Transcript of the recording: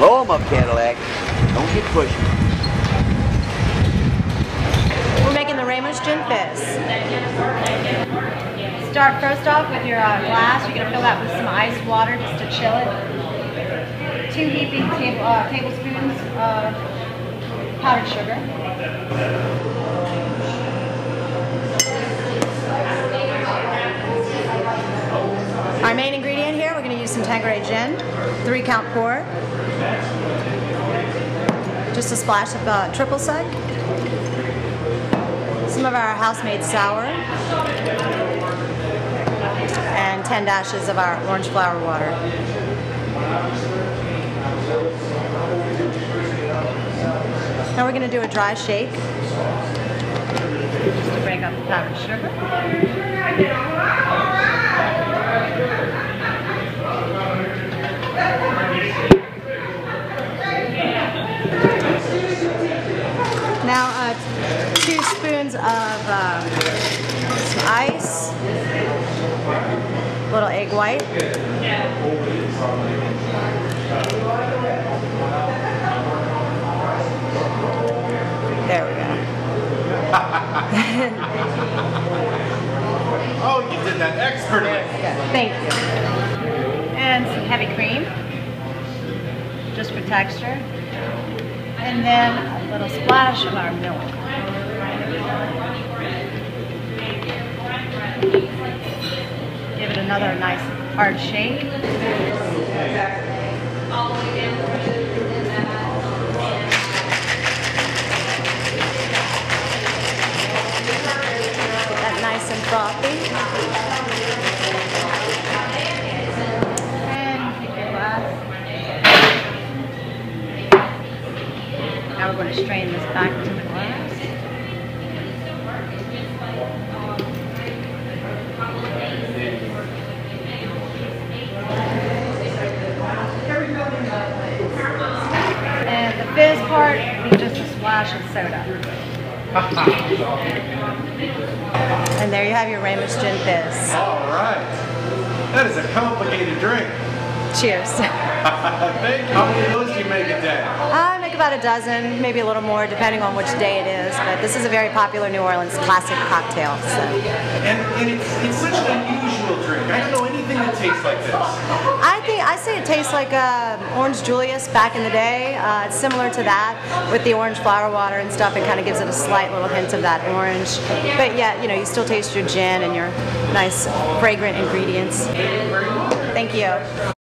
Blow 'em up, Cadillac. Don't get pushy. We're making the Ramos Gin Fizz. Start first off with your uh, glass. You're gonna fill that with some iced water just to chill it. Two heaping uh, tablespoons of powdered sugar. Our main ingredient here, we're going to use some Tanqueray gin, three count pour. Just a splash of uh, triple sec. Some of our house-made sour. And 10 dashes of our orange flower water. Now we're going to do a dry shake. Just to break up the powdered sugar. Now, uh, two spoons of uh, some ice, little egg white. There we go. Oh, you did that expertly. Thank you. And some heavy cream, just for texture. And then little splash of our milk. Give it another nice hard shake. Now we're going to strain this back into the glass. And the fizz part will be just a splash of soda. And there you have your Ramos Gin Fizz. All right. That is a complicated drink. Cheers. Thank you. How many of those do you make a day? About a dozen, maybe a little more, depending on which day it is. But this is a very popular New Orleans classic cocktail. So And, and it's, it's such an unusual drink. I don't know anything that tastes like this. I think I say it tastes like uh, orange Julius back in the day. Uh, it's similar to that with the orange flower water and stuff. It kind of gives it a slight little hint of that orange. But yet, you know, you still taste your gin and your nice fragrant ingredients. Thank you.